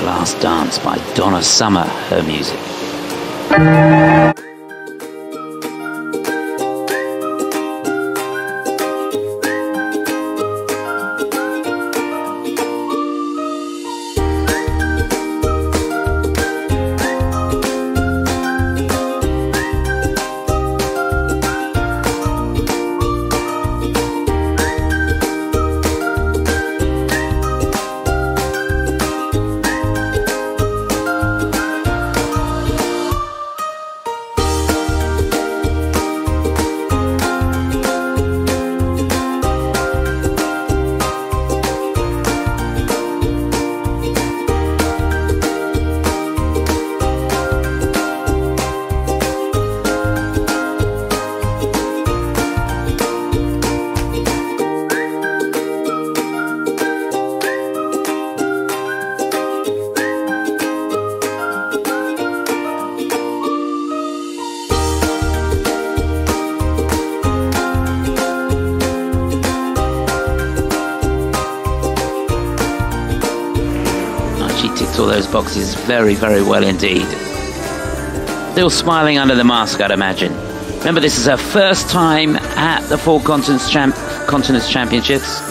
The Last Dance by Donna Summer, her music. Ticks all those boxes very, very well indeed. Still smiling under the mask, I'd imagine. Remember, this is her first time at the Four Continents, Champ- Continents Championships.